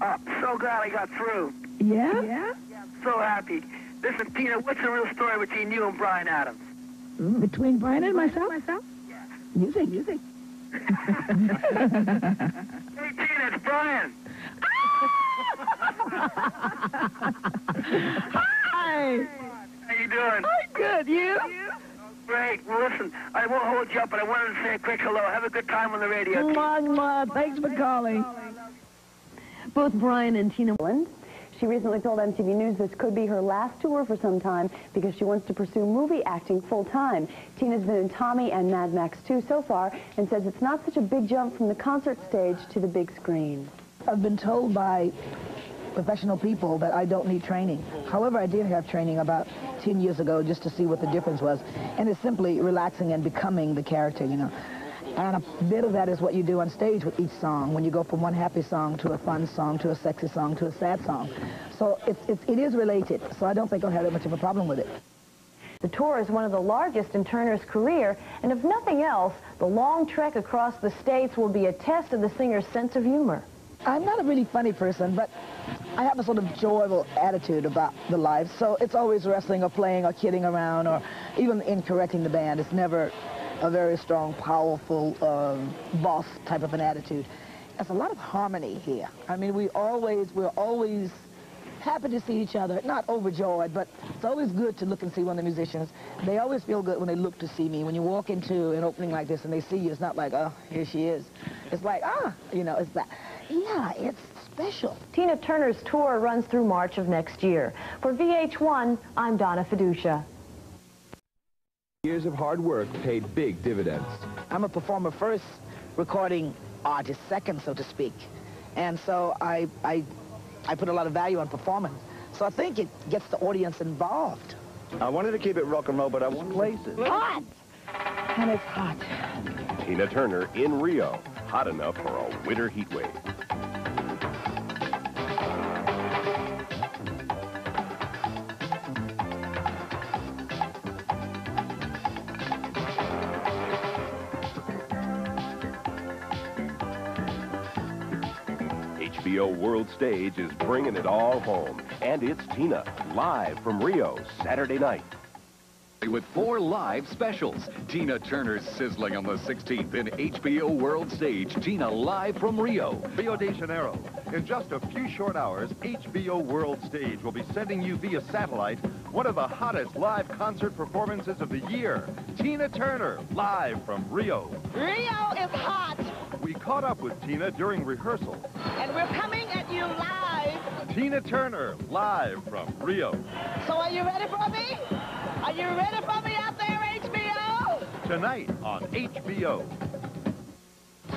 Oh, so glad I got through. Yeah? Yeah? yeah So happy. Listen, Tina, what's the real story between you and Bryan Adams? Mm, between Bryan and myself? myself? Yeah. Music, music. Hey, Tina, it's Bryan. Hi. How you doing? I'm good. You? Great. Well, listen, I won't hold you up, but I wanted to say a quick hello. Have a good time on the radio. Mwah. Thanks for calling. Both Bryan and Tina Willand. She recently told MTV News this could be her last tour for some time because she wants to pursue movie acting full time. Tina's been in Tommy and Mad Max 2 so far and says it's not such a big jump from the concert stage to the big screen. I've been told by professional people that I don't need training. However, I did have training about 10 years ago just to see what the difference was. And it's simply relaxing and becoming the character, you know. And a bit of that is what you do on stage with each song, when you go from one happy song to a fun song to a sexy song to a sad song. So it's, it's, it is related, so I don't think I'll have that much of a problem with it. The tour is one of the largest in Turner's career, and if nothing else, the long trek across the states will be a test of the singer's sense of humor. I'm not a really funny person, but I have a sort of joyful attitude about the life. So it's always wrestling or playing or kidding around or even in correcting the band. It's never a very strong, powerful um, boss type of an attitude. There's a lot of harmony here. I mean, we always, we're always happy to see each other, not overjoyed, but it's always good to look and see one of the musicians. They always feel good when they look to see me. When you walk into an opening like this and they see you, it's not like, oh, here she is. It's like, ah, you know, it's that. Yeah, it's special. Tina Turner's tour runs through March of next year. For VH1, I'm Donna Fiducia. Years of hard work paid big dividends. I'm a performer first, recording artist second, so to speak. And so I, I, I put a lot of value on performance. So I think it gets the audience involved. I wanted to keep it rock and roll, but I want places. Hot! And it's hot. Tina Turner in Rio, hot enough for a winter heat wave. HBO World Stage is bringing it all home. And it's Tina, live from Rio, Saturday night. With four live specials. Tina Turner's sizzling on the 16th in HBO World Stage. Tina live from Rio. Rio de Janeiro. In just a few short hours, HBO World Stage will be sending you via satellite one of the hottest live concert performances of the year. Tina Turner, live from Rio. Rio is hot. We caught up with Tina during rehearsal. And we're coming at you live. Tina Turner, live from Rio. So are you ready for me? Are you ready for me out there, HBO? Tonight on HBO.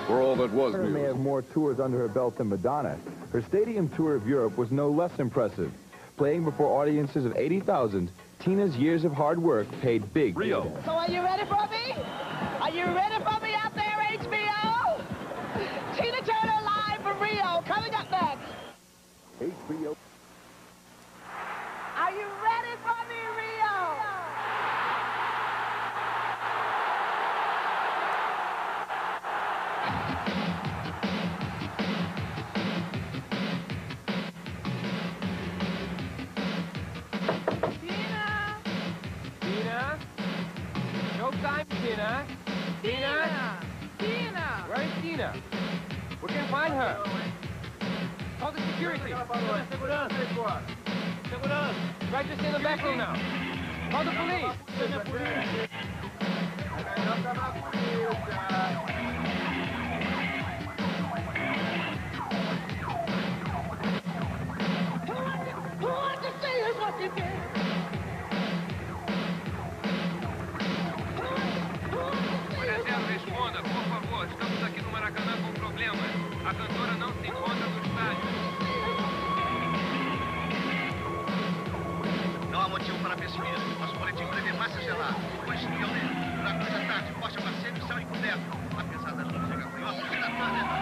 For all that was Turner may have more tours under her belt than Madonna. Her stadium tour of Europe was no less impressive. Playing before audiences of 80,000, Tina's years of hard work paid big. Rio. So are you ready for me? Are you ready for me out there, coming up next. HBO. Are you ready for me, Rio? Tina! Tina? Showtime, Tina! Tina! Tina! Where is Tina? We can find her. Call the security. Segurança. Try to stay in the back room now. Call the police. Who wants to see us what you did? Reserva, responda, por favor. Estamos aqui no Maracanã com problemas. A cantora não se encontra para Pesquisa. Nosso coletivo deve massigelar. Hoje, Pioneiro. Na quarta tarde, Costa Macedo e Sal Encoberto. Apesar das luzes de gafanhoto, está tarde.